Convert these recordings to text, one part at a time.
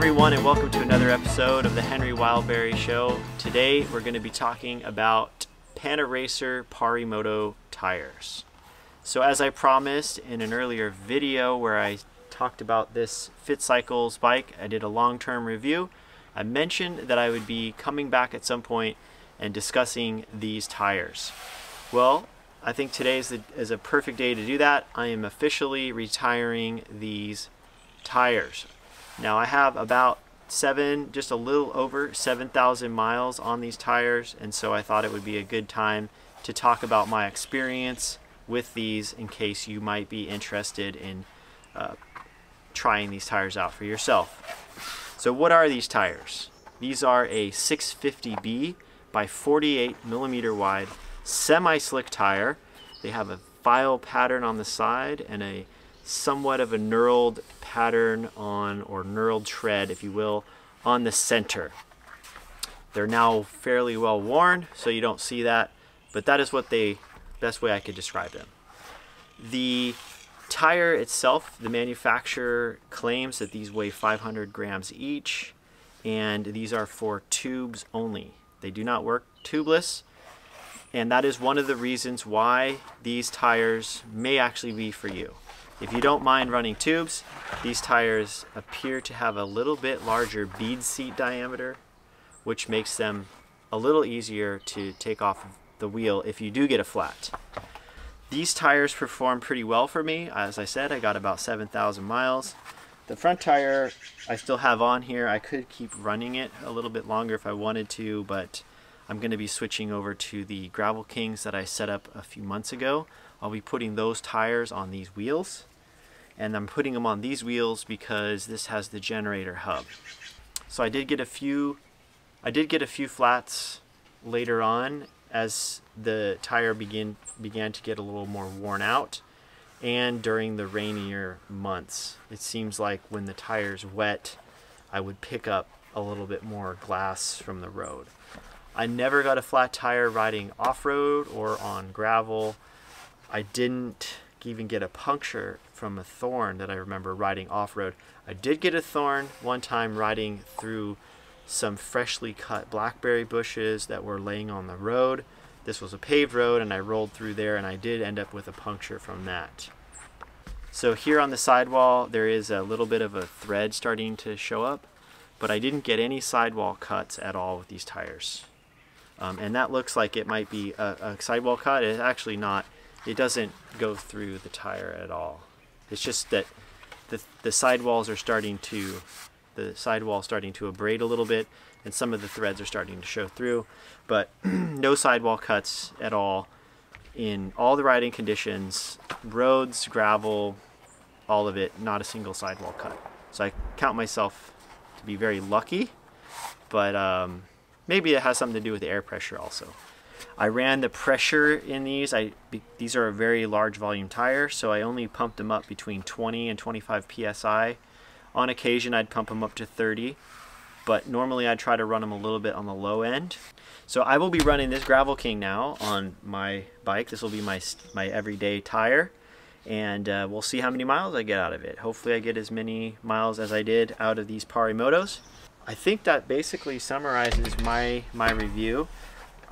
Everyone and welcome to another episode of the Henry Wildeberry Show. Today we're going to be talking about Panaracer Pari-Moto tires. So as I promised in an earlier video where I talked about this Fit Cycles bike, I did a long-term review. I mentioned that I would be coming back at some point and discussing these tires. Well, I think today is, the, is a perfect day to do that. I am officially retiring these tires. Now I have about seven, just a little over 7,000 miles on these tires, and so I thought it would be a good time to talk about my experience with these in case you might be interested in uh, trying these tires out for yourself. So what are these tires? These are a 650B by 48 millimeter wide semi-slick tire. They have a file pattern on the side and a somewhat of a knurled pattern on, or knurled tread, if you will, on the center. They're now fairly well worn, so you don't see that, but that is what they, best way I could describe them. The tire itself, the manufacturer claims that these weigh 500 grams each, and these are for tubes only. They do not work tubeless, and that is one of the reasons why these tires may actually be for you. If you don't mind running tubes, these tires appear to have a little bit larger bead seat diameter, which makes them a little easier to take off the wheel if you do get a flat. These tires perform pretty well for me. As I said, I got about 7,000 miles. The front tire I still have on here. I could keep running it a little bit longer if I wanted to, but I'm going to be switching over to the Gravel Kings that I set up a few months ago. I'll be putting those tires on these wheels and I'm putting them on these wheels because this has the generator hub. So I did get a few I did get a few flats later on as the tire begin began to get a little more worn out and during the rainier months. It seems like when the tire's wet I would pick up a little bit more glass from the road. I never got a flat tire riding off-road or on gravel. I didn't even get a puncture from a thorn that I remember riding off-road. I did get a thorn one time riding through some freshly cut blackberry bushes that were laying on the road. This was a paved road and I rolled through there and I did end up with a puncture from that. So here on the sidewall there is a little bit of a thread starting to show up, but I didn't get any sidewall cuts at all with these tires. Um, and that looks like it might be a, a sidewall cut. It's actually not it doesn't go through the tire at all. It's just that the, the sidewalls are starting to, the sidewall starting to abrade a little bit and some of the threads are starting to show through, but no sidewall cuts at all in all the riding conditions, roads, gravel, all of it, not a single sidewall cut. So I count myself to be very lucky, but um, maybe it has something to do with air pressure also. I ran the pressure in these. I These are a very large volume tire, so I only pumped them up between 20 and 25 PSI. On occasion, I'd pump them up to 30, but normally I'd try to run them a little bit on the low end. So I will be running this Gravel King now on my bike. This will be my, my everyday tire, and uh, we'll see how many miles I get out of it. Hopefully I get as many miles as I did out of these Pari-Motos. I think that basically summarizes my, my review.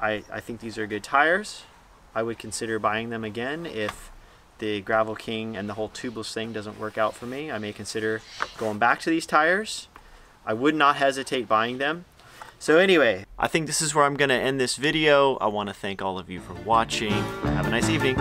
I, I think these are good tires. I would consider buying them again if the Gravel King and the whole tubeless thing doesn't work out for me. I may consider going back to these tires. I would not hesitate buying them. So anyway, I think this is where I'm going to end this video. I want to thank all of you for watching. Have a nice evening.